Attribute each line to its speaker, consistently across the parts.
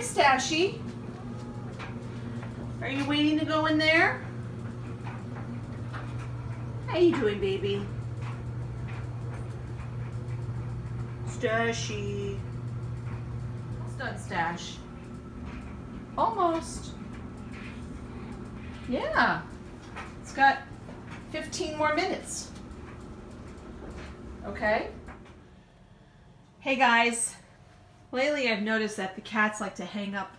Speaker 1: Hi, Stashy. Are you waiting to go in there? How you doing, baby? Stashy. Almost done, Stash. Almost. Yeah. It's got 15 more minutes. Okay? Hey guys. Lately I've noticed that the cats like to hang up.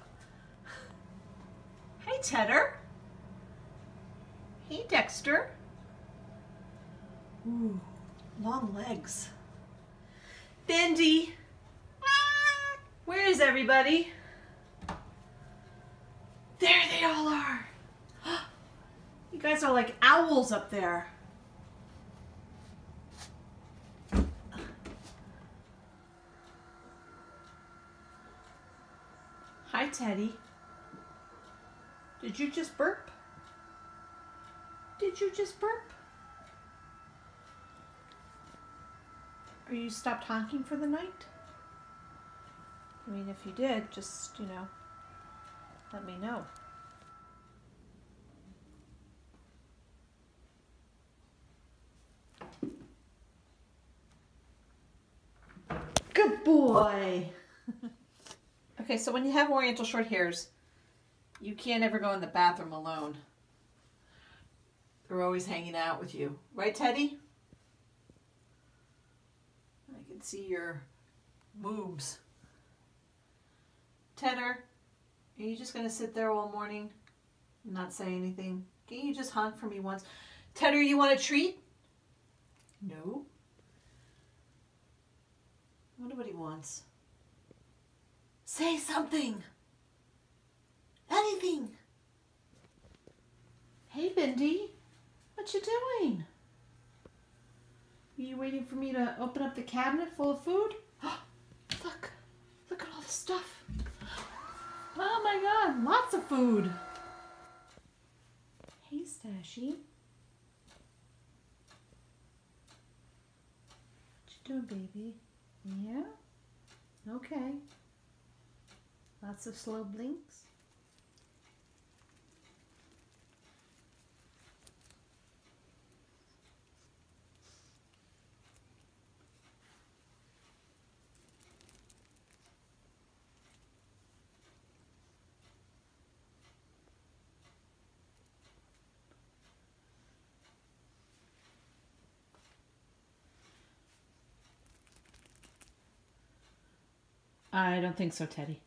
Speaker 1: Hey Tedder. Hey Dexter. Ooh, long legs. Bendy. Where is everybody? There they all are. You guys are like owls up there. Hi, Teddy. Did you just burp? Did you just burp? Are you stopped honking for the night? I mean, if you did, just, you know, let me know. Good boy. Okay, so when you have oriental short hairs, you can't ever go in the bathroom alone. They're always hanging out with you. Right, Teddy? I can see your moves. Tedder, are you just going to sit there all morning and not say anything? Can you just honk for me once? Tedder, you want a treat? No. I wonder what he wants. Say something. Anything. Hey, Bendy. What you doing? Are you waiting for me to open up the cabinet full of food? look. Look at all the stuff. Oh my god, lots of food. Hey, Stashy. What you doing, baby? Yeah? Okay. Lots of slow blinks. I don't think so, Teddy.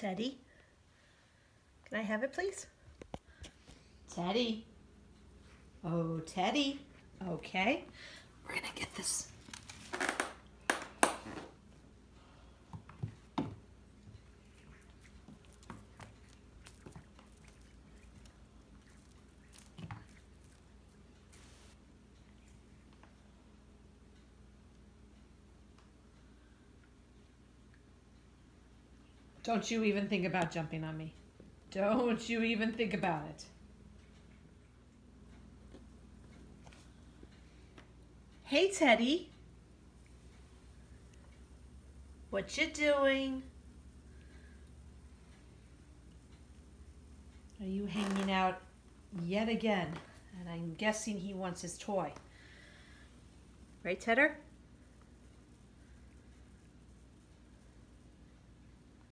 Speaker 1: Teddy, can I have it, please? Teddy. Oh, Teddy. Okay. We're going to get this. Don't you even think about jumping on me. Don't you even think about it. Hey, Teddy. What you doing? Are you hanging out yet again? And I'm guessing he wants his toy. Right, Tedder?